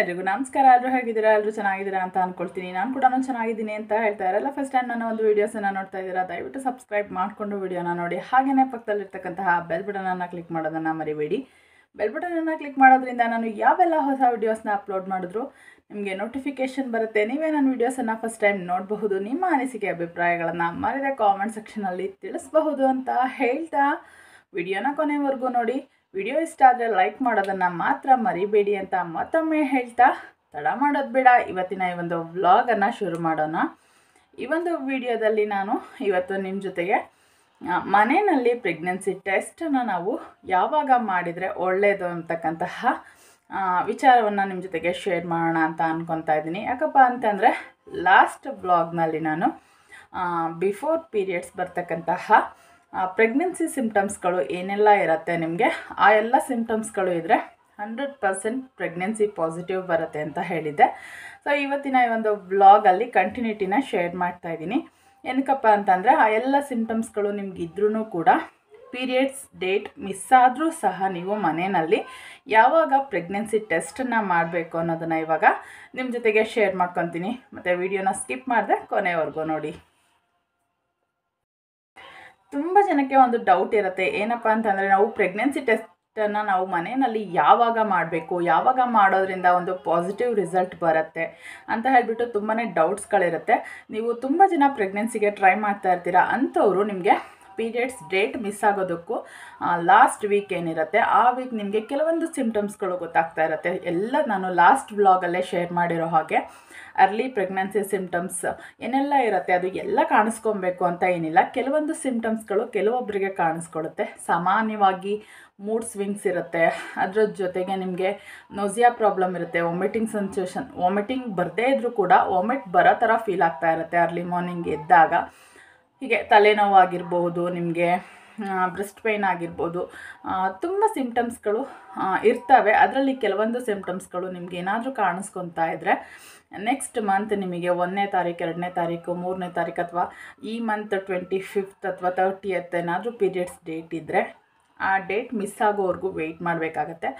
ಎಲ್ರಿಗೂ ನಮಸ್ಕಾರ. ಎಲ್ಲರೂ ಹೇಗಿದ್ದೀರಾ? ಎಲ್ಲರೂ ಚೆನ್ನಾಗಿದ್ದೀರಾ ಅಂತ ಅನ್ಕೊಳ್ತೀನಿ. ನಾನು ಕೂಡ ಚೆನ್ನಾಗಿದ್ದೀನಿ ಅಂತ ಹೇಳ್ತಾ ಇರಲ್ಲ. ಫಸ್ಟ್ ಟೈಮ್ ನಾನು ಒಂದು ವೀಡಿಯೋಸನ್ನು ನೋಡ್ತಾ ಇದ್ದೀರಾ? ದಯವಿಟ್ಟು ಸಬ್ಸ್ಕ್ರೈಬ್ ಮಾಡಿಕೊಂಡು ವೀಡಿಯೋನ ನೋಡಿ. ಹಾಗೆಯೇ ಪಕ್ಕದಲ್ಲಿರ್ತಕ್ಕಂತಹ ಬೆಲ್ ಬಟನನ್ನು ಕ್ಲಿಕ್ ಮಾಡೋದನ್ನು ಮರಿಬೇಡಿ. ಬೆಲ್ ಬಟನನ್ನು ಕ್ಲಿಕ್ ಮಾಡೋದ್ರಿಂದ ನಾನು ಯಾವೆಲ್ಲ ಹೊಸ ವೀಡಿಯೋಸ್ನ ಅಪ್ಲೋಡ್ ಮಾಡಿದ್ರು ನಿಮಗೆ ನೋಟಿಫಿಕೇಷನ್ ಬರುತ್ತೆ. ನೀವೇ ನನ್ನ ವೀಡಿಯೋಸನ್ನು ಫಸ್ಟ್ ಟೈಮ್ ನೋಡಬಹುದು. ನಿಮ್ಮ ಅನಿಸಿಕೆ, ಅಭಿಪ್ರಾಯಗಳನ್ನು ಮರಿದ ಕಾಮೆಂಟ್ ಸೆಕ್ಷನಲ್ಲಿ ತಿಳಿಸಬಹುದು ಅಂತ ಹೇಳ್ತಾ ವಿಡಿಯೋನ ಕೊನೆವರೆಗೂ ನೋಡಿ. ವಿಡಿಯೋ ಇಷ್ಟ ಆದರೆ ಲೈಕ್ ಮಾಡೋದನ್ನು ಮಾತ್ರ ಮರಿಬೇಡಿ ಅಂತ ಮತ್ತೊಮ್ಮೆ ಹೇಳ್ತಾ ತಡ ಮಾಡೋದು ಬೇಡ. ಇವತ್ತಿನ ಈ ಒಂದು ವ್ಲಾಗನ್ನು ಶುರು ಮಾಡೋಣ. ಈ ಒಂದು ವಿಡಿಯೋದಲ್ಲಿ ನಾನು ಇವತ್ತು ನಿಮ್ಮ ಜೊತೆಗೆ ಮನೆಯಲ್ಲಿ ಪ್ರೆಗ್ನೆನ್ಸಿ ಟೆಸ್ಟನ್ನು ನಾವು ಯಾವಾಗ ಮಾಡಿದರೆ ಒಳ್ಳೆಯದು ಅಂತಕ್ಕಂತಹ ವಿಚಾರವನ್ನು ನಿಮ್ಮ ಜೊತೆಗೆ ಶೇರ್ ಮಾಡೋಣ ಅಂತ ಅನ್ಕೊತಾ ಇದ್ದೀನಿ. ಯಾಕಪ್ಪ ಅಂತಂದರೆ ಲಾಸ್ಟ್ ಬ್ಲಾಗ್ನಲ್ಲಿ ನಾನು ಬಿಫೋರ್ ಪೀರಿಯಡ್ಸ್ ಬರ್ತಕ್ಕಂತಹ ಪ್ರೆಗ್ನೆನ್ಸಿ ಸಿಂಪ್ಟಮ್ಸ್ಗಳು ಏನೆಲ್ಲ ಇರುತ್ತೆ ನಿಮಗೆ? ಆ ಎಲ್ಲ ಸಿಂಪ್ಟಮ್ಸ್ಗಳು ಇದ್ದರೆ ಹಂಡ್ರೆಡ್ ಪರ್ಸೆಂಟ್ ಪ್ರೆಗ್ನೆನ್ಸಿ ಪಾಸಿಟಿವ್ ಬರುತ್ತೆ ಅಂತ ಹೇಳಿದ್ದೆ. ಸೊ ಇವತ್ತಿನ ಈ ಒಂದು ಬ್ಲಾಗಲ್ಲಿ ಕಂಟಿನ್ಯೂಟಿನ ಶೇರ್ ಮಾಡ್ತಾ ಇದ್ದೀನಿ. ಏನಕ್ಕಪ್ಪ ಅಂತಂದರೆ, ಆ ಎಲ್ಲ ಸಿಂಪ್ಟಮ್ಸ್ಗಳು ನಿಮ್ಗೆ ಇದ್ರೂ ಕೂಡ ಪೀರಿಯಡ್ಸ್ ಡೇಟ್ ಮಿಸ್ ಆದರೂ ಸಹ ನೀವು ಮನೆಯಲ್ಲಿ ಯಾವಾಗ ಪ್ರೆಗ್ನೆನ್ಸಿ ಟೆಸ್ಟನ್ನು ಮಾಡಬೇಕು ಅನ್ನೋದನ್ನು ಇವಾಗ ನಿಮ್ಮ ಜೊತೆಗೆ ಶೇರ್ ಮಾಡ್ಕೊತೀನಿ. ಮತ್ತು ವಿಡಿಯೋನ ಸ್ಕಿಪ್ ಮಾಡಿದೆ ಕೊನೆವರೆಗೂ ನೋಡಿ. ತುಂಬ ಜನಕ್ಕೆ ಒಂದು ಡೌಟ್ ಇರುತ್ತೆ. ಏನಪ್ಪ ಅಂತಂದರೆ ನಾವು ಪ್ರೆಗ್ನೆನ್ಸಿ ಟೆಸ್ಟನ್ನು ನಾವು ಮನೆಯಲ್ಲಿ ಯಾವಾಗ ಮಾಡಬೇಕು? ಯಾವಾಗ ಮಾಡೋದ್ರಿಂದ ಒಂದು ಪಾಸಿಟಿವ್ ರಿಸಲ್ಟ್ ಬರುತ್ತೆ? ಅಂತ ಹೇಳಿಬಿಟ್ಟು ತುಂಬಾ ಡೌಟ್ಸ್ಗಳಿರುತ್ತೆ ನೀವು ತುಂಬ ಜನ ಪ್ರೆಗ್ನೆನ್ಸಿಗೆ ಟ್ರೈ ಮಾಡ್ತಾ ಇರ್ತೀರಾ? ಅಂಥವ್ರು ನಿಮಗೆ ಪೀರಿಯಡ್ಸ್ ಡೇಟ್ ಮಿಸ್ ಆಗೋದಕ್ಕೂ ಲಾಸ್ಟ್ ವೀಕ್ ಏನಿರುತ್ತೆ, ಆ ವೀಕ್ ನಿಮಗೆ ಕೆಲವೊಂದು ಸಿಮ್ಟಮ್ಸ್ಗಳು ಗೊತ್ತಾಗ್ತಾ ಇರುತ್ತೆ. ಎಲ್ಲ ನಾನು ಲಾಸ್ಟ್ ವ್ಲಾಗಲ್ಲೇ ಶೇರ್ ಮಾಡಿರೋ ಹಾಗೆ. ಅರ್ಲಿ ಪ್ರೆಗ್ನೆನ್ಸಿ ಸಿಮ್ಟಮ್ಸ್ ಏನೆಲ್ಲ ಇರುತ್ತೆ, ಅದು ಎಲ್ಲ ಕಾಣಿಸ್ಕೊಬೇಕು ಅಂತ ಏನಿಲ್ಲ. ಕೆಲವೊಂದು ಸಿಮ್ಟಮ್ಸ್ಗಳು ಕೆಲವೊಬ್ಬರಿಗೆ ಕಾಣಿಸ್ಕೊಳುತ್ತೆ ಸಾಮಾನ್ಯವಾಗಿ ಮೂಡ್ ಸ್ವಿಂಗ್ಸ್ ಇರುತ್ತೆ. ಅದರ ಜೊತೆಗೆ ನಿಮಗೆ ನೊಸಿಯಾ ಪ್ರಾಬ್ಲಮ್ ಇರುತ್ತೆ ವಾಮಿಟಿಂಗ್ ಸೆನ್ಸೇಷನ್ ವಾಮಿಟಿಂಗ್ ಬರದೇ ಇದ್ದರೂ ಕೂಡ ವಾಮಿಟ್ ಬರೋ ಥರ ಫೀಲ್ ಆಗ್ತಾ ಇರುತ್ತೆ. ಅರ್ಲಿ ಮಾರ್ನಿಂಗ್ ಎದ್ದಾಗ ಹೀಗೆ ತಲೆನೋವು ಆಗಿರ್ಬೋದು ನಿಮಗೆ ಬ್ರೆಸ್ಟ್ ಪೇಯ್ನ್ ಆಗಿರ್ಬೋದು ತುಂಬ ಸಿಂಪ್ಟಮ್ಸ್ಗಳು ಇರ್ತವೆ. ಅದರಲ್ಲಿ ಕೆಲವೊಂದು ಸಿಂಪ್ಟಮ್ಸ್ಗಳು ನಿಮ್ಗೆ ಏನಾದರೂ ಕಾಣಿಸ್ಕೊತಾ ಇದ್ದರೆ ನೆಕ್ಸ್ಟ್ ಮಂತ್ ನಿಮಗೆ ಒಂದನೇ ತಾರೀಕು, ಎರಡನೇ ತಾರೀಕು, ಮೂರನೇ ತಾರೀಕು ಅಥವಾ ಈ ಮಂತ್ ಟ್ವೆಂಟಿ ಫಿಫ್ತ್ ಅಥವಾ ತರ್ಟಿಯತ್ ಏನಾದರೂ ಪೀರಿಯಡ್ಸ್ ಡೇಟ್ ಇದ್ದರೆ ಆ ಡೇಟ್ ಮಿಸ್ ಆಗೋವರೆಗೂ ವೆಯ್ಟ್ ಮಾಡಬೇಕಾಗತ್ತೆ.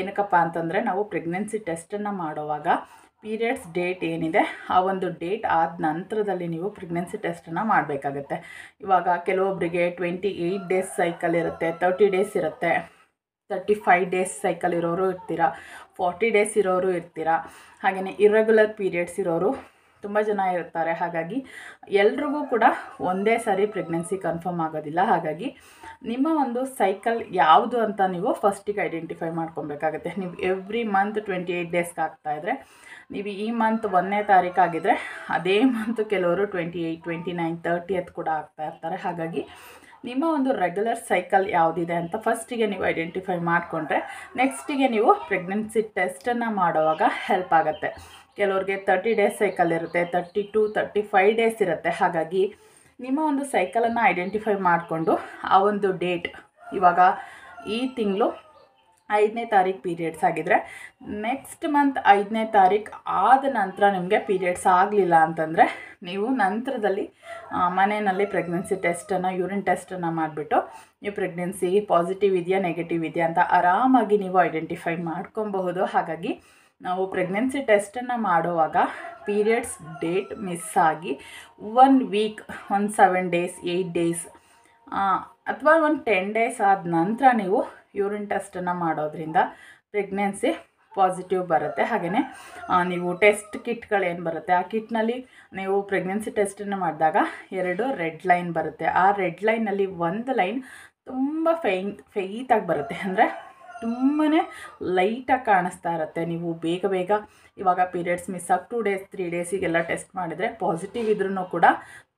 ಏನಕ್ಕಪ್ಪ ಅಂತಂದರೆ ನಾವು ಪ್ರೆಗ್ನೆನ್ಸಿ ಟೆಸ್ಟನ್ನು ಮಾಡುವಾಗ ಪೀರಿಯಡ್ಸ್ ಡೇಟ್ ಏನಿದೆ, ಆ ಒಂದು ಡೇಟ್ ಆದ ನಂತರದಲ್ಲಿ ನೀವು ಪ್ರೆಗ್ನೆನ್ಸಿ ಟೆಸ್ಟನ್ನು ಮಾಡಬೇಕಾಗತ್ತೆ. ಇವಾಗ ಕೆಲವೊಬ್ಬರಿಗೆ ಟ್ವೆಂಟಿ ಏಯ್ಟ್ ಡೇಸ್ ಸೈಕಲ್ ಇರುತ್ತೆ, ತರ್ಟಿ ಡೇಸ್ ಇರುತ್ತೆ, ತರ್ಟಿ ಫೈವ್ ಡೇಸ್ ಸೈಕಲ್ ಇರೋರು ಇರ್ತೀರ, ಫಾರ್ಟಿ ಡೇಸ್ ಇರೋರು ಇರ್ತೀರ, ಹಾಗೆಯೇ ಇರ್ರೆಗ್ಯುಲರ್ ಪೀರಿಯಡ್ಸ್ ಇರೋರು ತುಂಬ ಜನ ಇರ್ತಾರೆ. ಹಾಗಾಗಿ ಎಲ್ರಿಗೂ ಕೂಡ ಒಂದೇ ಸಾರಿ ಪ್ರೆಗ್ನೆನ್ಸಿ ಕನ್ಫರ್ಮ್ ಆಗೋದಿಲ್ಲ. ಹಾಗಾಗಿ ನಿಮ್ಮ ಒಂದು ಸೈಕಲ್ ಯಾವುದು ಅಂತ ನೀವು ಫಸ್ಟಿಗೆ ಐಡೆಂಟಿಫೈ ಮಾಡ್ಕೊಬೇಕಾಗುತ್ತೆ. ನೀವು ಎವ್ರಿ ಮಂತ್ ಟ್ವೆಂಟಿ ಏಯ್ಟ್ ಡೇಸ್ಗೆ ಆಗ್ತಾಯಿದ್ರೆ ನೀವು ಈ ಮಂತ್ ಒಂದನೇ ತಾರೀಕು ಆಗಿದ್ರೆ ಅದೇ ಮಂತ್ ಕೆಲವರು twenty eight twenty nine thirtieth ಕೂಡ ಆಗ್ತಾ ಇರ್ತಾರೆ. ಹಾಗಾಗಿ ನಿಮ್ಮ ಒಂದು ರೆಗ್ಯುಲರ್ ಸೈಕಲ್ ಯಾವುದಿದೆ ಅಂತ ಫಸ್ಟಿಗೆ ನೀವು ಐಡೆಂಟಿಫೈ ಮಾಡಿಕೊಂಡ್ರೆ ನೆಕ್ಸ್ಟಿಗೆ ನೀವು ಪ್ರೆಗ್ನೆನ್ಸಿ ಟೆಸ್ಟನ್ನು ಮಾಡುವಾಗ ಹೆಲ್ಪ್ ಆಗುತ್ತೆ. ಕೆಲವ್ರಿಗೆ ತರ್ಟಿ ಡೇಸ್ ಸೈಕಲ್ ಇರುತ್ತೆ thirty two thirty five days ಇರುತ್ತೆ. ಹಾಗಾಗಿ ನಿಮ್ಮ ಒಂದು ಸೈಕಲನ್ನು ಐಡೆಂಟಿಫೈ ಮಾಡಿಕೊಂಡು ಆ ಒಂದು ಡೇಟ್ ಇವಾಗ ಈ ತಿಂಗಳು ಐದನೇ ತಾರೀಕು ಪೀರಿಯಡ್ಸ್ ಆಗಿದ್ರೆ ನೆಕ್ಸ್ಟ್ ಮಂತ್ ಐದನೇ ತಾರೀಕು ಆದ ನಂತರ ನಿಮಗೆ ಪೀರಿಯಡ್ಸ್ ಆಗಲಿಲ್ಲ ಅಂತಂದರೆ ನೀವು ನಂತರದಲ್ಲಿ ಮನೆಯಲ್ಲಿ ಪ್ರೆಗ್ನೆನ್ಸಿ ಟೆಸ್ಟನ್ನು ಯೂರಿನ್ ಟೆಸ್ಟನ್ನು ಮಾಡಿಬಿಟ್ಟು ನೀವು ಪ್ರೆಗ್ನೆನ್ಸಿ ಪಾಸಿಟಿವ್ ಇದೆಯಾ ನೆಗೆಟಿವ್ ಇದೆಯಾ ಅಂತ ಆರಾಮಾಗಿ ನೀವು ಐಡೆಂಟಿಫೈ ಮಾಡ್ಕೊಬಹುದು. ಹಾಗಾಗಿ ನಾವು ಪ್ರೆಗ್ನೆನ್ಸಿ ಟೆಸ್ಟನ್ನು ಮಾಡುವಾಗ ಪೀರಿಯಡ್ಸ್ ಡೇಟ್ ಮಿಸ್ ಆಗಿ ಒನ್ ವೀಕ್ ಒಂದು ಸೆವೆನ್ ಡೇಸ್ ಏಯ್ಟ್ ಡೇಸ್ ಅಥವಾ ಒಂದು ಟೆನ್ ಡೇಸ್ ಆದ ನಂತರ ನೀವು ಯೂರಿನ್ ಟೆಸ್ಟನ್ನು ಮಾಡೋದ್ರಿಂದ ಪ್ರೆಗ್ನೆನ್ಸಿ ಪಾಸಿಟಿವ್ ಬರುತ್ತೆ. ಹಾಗೆಯೇ ನೀವು ಟೆಸ್ಟ್ ಕಿಟ್ಗಳೇನು ಬರುತ್ತೆ? ಆ ಕಿಟ್ನಲ್ಲಿ ನೀವು ಪ್ರೆಗ್ನೆನ್ಸಿ ಟೆಸ್ಟನ್ನು ಮಾಡಿದಾಗ ಎರಡು ರೆಡ್ ಲೈನ್ ಬರುತ್ತೆ. ಆ ರೆಡ್ ಲೈನಲ್ಲಿ ಒಂದು ಲೈನ್ ತುಂಬ ಫೈನ್ ಫೈತಾಗಿ ಬರುತ್ತೆ. ಅಂದರೆ ತುಂಬಾ ಲೈಟಾಗಿ ಕಾಣಿಸ್ತಾ ಇರುತ್ತೆ. ನೀವು ಬೇಗ ಬೇಗ ಇವಾಗ ಪೀರಿಯಡ್ಸ್ ಮಿಸ್ ಆಗಿ ಟೂ ಡೇಸ್ ತ್ರೀ ಡೇಸಿಗೆಲ್ಲ ಟೆಸ್ಟ್ ಮಾಡಿದರೆ ಪಾಸಿಟಿವ್ ಇದ್ರೂ ಕೂಡ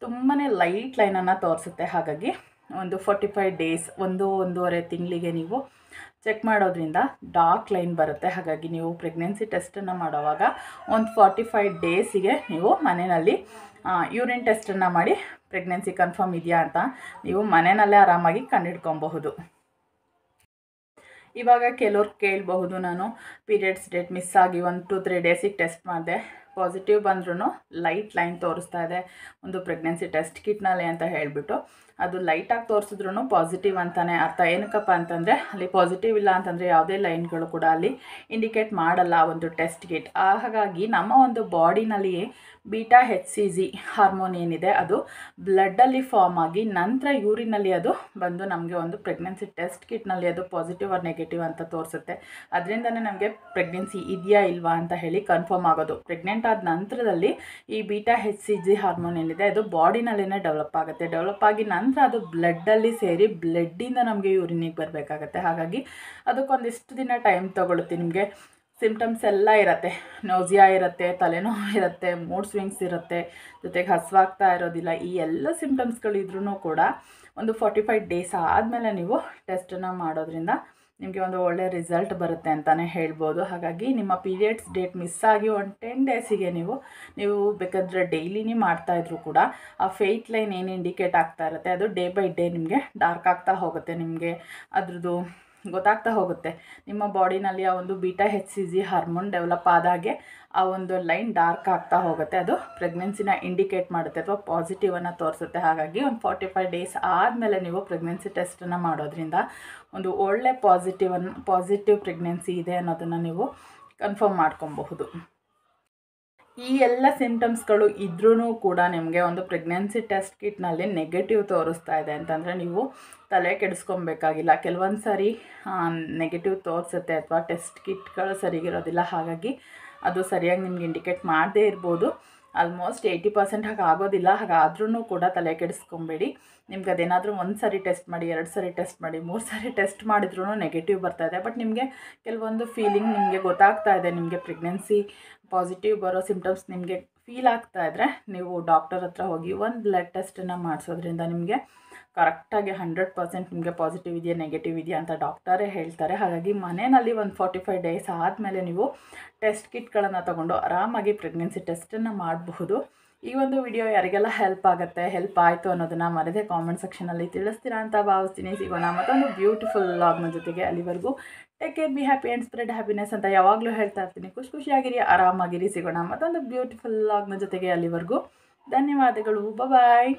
ತುಂಬಾ ಲೈಟ್ ಲೈನನ್ನು ತೋರಿಸುತ್ತೆ. ಹಾಗಾಗಿ ಒಂದು ಫೋರ್ಟಿ ಫೈವ್ ಡೇಸ್ ಒಂದು ಒಂದೂವರೆ ತಿಂಗಳಿಗೆ ನೀವು ಚೆಕ್ ಮಾಡೋದ್ರಿಂದ ಡಾರ್ಕ್ ಲೈನ್ ಬರುತ್ತೆ. ಹಾಗಾಗಿ ನೀವು ಪ್ರೆಗ್ನೆನ್ಸಿ ಟೆಸ್ಟನ್ನು ಮಾಡುವಾಗ ಒಂದು ಫಾರ್ಟಿ ಫೈವ್ ಡೇಸಿಗೆ ನೀವು ಮನೆಯಲ್ಲಿ ಯೂರಿನ್ ಟೆಸ್ಟನ್ನು ಮಾಡಿ ಪ್ರೆಗ್ನೆನ್ಸಿ ಕನ್ಫರ್ಮ್ ಇದೆಯಾ ಅಂತ ನೀವು ಮನೆಯಲ್ಲೇ ಆರಾಮಾಗಿ ಕಂಡುಹಿಡ್ಕೊಬಹುದು ಇವಾಗ ಕೆಲವ್ರು ಕೇಳಬಹುದು ನಾನು. ಪೀರಿಯಡ್ಸ್ ಡೇಟ್ ಮಿಸ್ ಆಗಿ ಒಂದು ಟು ತ್ರೀ ಡೇಸಿಗೆ ಟೆಸ್ಟ್ ಮಾಡಿದೆ. ಪಾಸಿಟಿವ್ ಬಂದ್ರೂ ಲೈಟ್ ಲೈನ್ ತೋರಿಸ್ತಾ ಇದೆ. ಒಂದು ಪ್ರೆಗ್ನೆನ್ಸಿ ಟೆಸ್ಟ್ ಕಿಟ್ನಲ್ಲಿ ಅಂತ ಹೇಳಿಬಿಟ್ಟು. ಅದು ಲೈಟಾಗಿ ತೋರಿಸಿದ್ರು ಪಾಸಿಟಿವ್ ಅಂತಲೇ ಅರ್ಥ. ಏನಕ್ಕಪ್ಪ ಅಂತಂದರೆ, ಅಲ್ಲಿ ಪಾಸಿಟಿವ್ ಇಲ್ಲ ಅಂತಂದರೆ ಯಾವುದೇ ಲೈನ್ಗಳು ಕೂಡ ಅಲ್ಲಿ ಇಂಡಿಕೇಟ್ ಮಾಡಲ್ಲ ಒಂದು ಟೆಸ್ಟ್ ಕಿಟ್ ಹಾಗಾಗಿ ನಮ್ಮ ಒಂದು ಬಾಡಿನಲ್ಲಿ beta H C G hormone ಏನಿದೆ, ಅದು ಬ್ಲಡ್ಡಲ್ಲಿ ಫಾರ್ಮ್ ಆಗಿ ನಂತರ ಯೂರಿನಲ್ಲಿ ಅದು ಬಂದು ನಮಗೆ ಒಂದು ಪ್ರೆಗ್ನೆನ್ಸಿ ಟೆಸ್ಟ್ ಕಿಟ್ನಲ್ಲಿ ಅದು ಪಾಸಿಟಿವ್ ಆರ್ ನೆಗೆಟಿವ್ ಅಂತ ತೋರಿಸುತ್ತೆ. ಅದರಿಂದನೇ ನಮಗೆ ಪ್ರೆಗ್ನೆನ್ಸಿ ಇದೆಯಾ ಇಲ್ವಾ ಅಂತ ಹೇಳಿ ಕನ್ಫರ್ಮ್ ಆಗೋದು. ಪ್ರೆಗ್ನೆಂಟ್ ಆದ ನಂತರದಲ್ಲಿ ಈ beta H C G hormone ಏನಿದೆ, ಅದು ಬಾಡಿನಲ್ಲೇ ಡೆವಲಪ್ ಆಗುತ್ತೆ. ಡೆವಲಪ್ ಆಗಿ ನಂತರ ಅದು ಬ್ಲಡ್ಡಲ್ಲಿ ಸೇರಿ ಬ್ಲಡ್ಡಿಂದ ನಮಗೆ ಯೂರಿನಿಗೆ ಬರಬೇಕಾಗತ್ತೆ. ಹಾಗಾಗಿ ಅದಕ್ಕೊಂದಿಷ್ಟು ದಿನ ಟೈಮ್ ತೊಗೊಳುತ್ತೆ. ನಿಮಗೆ ಸಿಮ್ಟಮ್ಸ್ ಎಲ್ಲ ಇರುತ್ತೆ. ನೋಸಿಯಾ ಇರುತ್ತೆ, ತಲೆನೋವು ಇರುತ್ತೆ, ಮೂಡ್ ಸ್ವಿಂಗ್ಸ್ ಇರುತ್ತೆ, ಜೊತೆಗೆ ಹಸುವಾಗ್ತಾ ಇರೋದಿಲ್ಲ. ಈ ಎಲ್ಲ ಸಿಂಪ್ಟಮ್ಸ್ಗಳಿದ್ರೂ ಕೂಡ ಒಂದು ಫಾರ್ಟಿ ಫೈವ್ ಡೇಸ್ ಆದಮೇಲೆ ನೀವು ಟೆಸ್ಟನ್ನು ಮಾಡೋದ್ರಿಂದ ನಿಮಗೆ ಒಂದು ಒಳ್ಳೆ ರಿಸಲ್ಟ್ ಬರುತ್ತೆ ಅಂತಲೇ ಹೇಳ್ಬೋದು. ಹಾಗಾಗಿ ನಿಮ್ಮ ಪೀರಿಯಡ್ಸ್ ಡೇಟ್ ಮಿಸ್ ಆಗಿ ಒಂದು ಟೆನ್ ಡೇಸಿಗೆ ನೀವು ನೀವು ಬೇಕಾದರೆ ಡೈಲಿನೇ ಮಾಡ್ತಾಯಿದ್ರು ಕೂಡ ಆ ಫೇಟ್ ಲೈನ್ ಏನು ಇಂಡಿಕೇಟ್ ಆಗ್ತಾ ಇರುತ್ತೆ, ಅದು ಡೇ ಬೈ ಡೇ ನಿಮಗೆ ಡಾರ್ಕ್ ಆಗ್ತಾ ಹೋಗುತ್ತೆ ನಿಮಗೆ. ಅದ್ರದ್ದು ಗೊತ್ತಾಗ್ತಾ ಹೋಗುತ್ತೆ. ನಿಮ್ಮ ಬಾಡಿನಲ್ಲಿ ಆ ಒಂದು beta H C G hormone develop ಆದಾಗೆ ಆ ಒಂದು ಲೈನ್ ಡಾರ್ಕ್ ಆಗ್ತಾ ಹೋಗುತ್ತೆ. ಅದು ಪ್ರೆಗ್ನೆನ್ಸಿನ ಇಂಡಿಕೇಟ್ ಮಾಡುತ್ತೆ ಅಥವಾ ಪಾಸಿಟಿವನ್ನು ತೋರಿಸುತ್ತೆ. ಹಾಗಾಗಿ ಒಂದು ಫಾರ್ಟಿ ಫೈವ್ ಡೇಸ್ ಆದಮೇಲೆ ನೀವು ಪ್ರೆಗ್ನೆನ್ಸಿ ಟೆಸ್ಟನ್ನು ಮಾಡೋದ್ರಿಂದ ಒಂದು ಒಳ್ಳೆ ಪಾಸಿಟಿವನ್ನು ಪಾಸಿಟಿವ್ ಪ್ರೆಗ್ನೆನ್ಸಿ ಇದೆ ಅನ್ನೋದನ್ನು ನೀವು ಕನ್ಫರ್ಮ್ ಮಾಡ್ಕೊಬಹುದು. ಈ ಎಲ್ಲ ಸಿಂಪ್ಟಮ್ಸ್ಗಳು ಇದ್ರೂ ಕೂಡ ನಿಮಗೆ ಒಂದು ಪ್ರೆಗ್ನೆನ್ಸಿ ಟೆಸ್ಟ್ ಕಿಟ್ನಲ್ಲಿ ನೆಗೆಟಿವ್ ತೋರಿಸ್ತಾ ಇದೆ ಅಂತಂದರೆ ನೀವು ತಲೆ ಕೆಡಿಸ್ಕೊಬೇಕಾಗಿಲ್ಲ. ಕೆಲವೊಂದು ಸಾರಿ ನೆಗೆಟಿವ್ ತೋರಿಸುತ್ತೆ ಅಥವಾ ಟೆಸ್ಟ್ ಕಿಟ್ಗಳು ಸರಿಗಿರೋದಿಲ್ಲ. ಹಾಗಾಗಿ ಅದು ಸರಿಯಾಗಿ ನಿಮ್ಗೆ ಇಂಡಿಕೇಟ್ ಮಾಡದೇ ಇರ್ಬೋದು. ಆಲ್ಮೋಸ್ಟ್ ಏಯ್ಟಿ ಪರ್ಸೆಂಟ್ ಹಾಗೆ ಆಗೋದಿಲ್ಲ ಹಾಗಾದ್ರೂ ಕೂಡ ತಲೆ ಕೆಡಿಸ್ಕೊಬೇಡಿ. ನಿಮ್ಗೆ ಅದೇನಾದರೂ ಒಂದು ಸರಿ ಟೆಸ್ಟ್ ಮಾಡಿ, ಎರಡು ಸರಿ ಟೆಸ್ಟ್ ಮಾಡಿ, ಮೂರು ಸಾರಿ ಟೆಸ್ಟ್ ಮಾಡಿದ್ರೂ ನೆಗೆಟಿವ್ ಬರ್ತಾ ಇದೆ. ಬಟ್ ನಿಮಗೆ ಕೆಲವೊಂದು ಫೀಲಿಂಗ್ ನಿಮಗೆ ಗೊತ್ತಾಗ್ತಾ ಇದೆ, ನಿಮಗೆ ಪ್ರೆಗ್ನೆನ್ಸಿ ಪಾಸಿಟಿವ್ ಬರೋ ಸಿಮ್ಟಮ್ಸ್ ನಿಮಗೆ ಫೀಲ್ ಆಗ್ತಾ ಇದ್ದರೆ ನೀವು ಡಾಕ್ಟರ್ ಹತ್ರ ಹೋಗಿ ಒಂದು ಬ್ಲಡ್ ಟೆಸ್ಟನ್ನು ಮಾಡಿಸೋದ್ರಿಂದ ನಿಮಗೆ ಕರೆಕ್ಟಾಗಿ ಹಂಡ್ರೆಡ್ ಪರ್ಸೆಂಟ್ ನಿಮಗೆ ಪಾಸಿಟಿವ್ ಇದೆಯಾ, ನೆಗೆಟಿವ್ ಇದೆಯಾ ಅಂತ ಡಾಕ್ಟರೇ ಹೇಳ್ತಾರೆ. ಹಾಗಾಗಿ ಮನೆಯಲ್ಲಿ ಒಂದು ಫಾರ್ಟಿ ಫೈವ್ ಡೇಸ್ ಆದಮೇಲೆ ನೀವು ಟೆಸ್ಟ್ ಕಿಟ್ಗಳನ್ನು ತೊಗೊಂಡು ಆರಾಮಾಗಿ ಪ್ರೆಗ್ನೆನ್ಸಿ ಟೆಸ್ಟನ್ನು ಮಾಡಬಹುದು. ಈ ಒಂದು ವಿಡಿಯೋ ಯಾರಿಗೆಲ್ಲ ಹೆಲ್ಪ್ ಆಗುತ್ತೆ, ಹೆಲ್ಪ್ ಆಯಿತು ಅನ್ನೋದನ್ನು ಮರದೇ ಕಾಮೆಂಟ್ ಸೆಕ್ಷನಲ್ಲಿ ತಿಳಿಸ್ತೀರಾ ಅಂತ ಭಾವಿಸ್ತೀನಿ. ಸಿಗೋಣ ಮತ್ತೊಂದು ಬ್ಯೂಟಿಫುಲ್ ಲಾಗ್ನ ಜೊತೆಗೆ ಅಲ್ಲಿವರೆಗೂ. Take care be happy and spread happiness ಅಂತ ಯಾವಾಗಲೂ ಹೇಳ್ತಾ ಇರ್ತೀನಿ. ಖುಷಿ ಖುಷಿಯಾಗಿರಿ, ಆರಾಮಾಗಿರಿ. ಸಿಗೋಣ ಮತ್ತೊಂದು ಬ್ಯೂಟಿಫುಲ್ ಲಾಗ್ನ ಜೊತೆಗೆ ಅಲ್ಲಿವರೆಗೂ. ಧನ್ಯವಾದಗಳು. ಬಾಯ್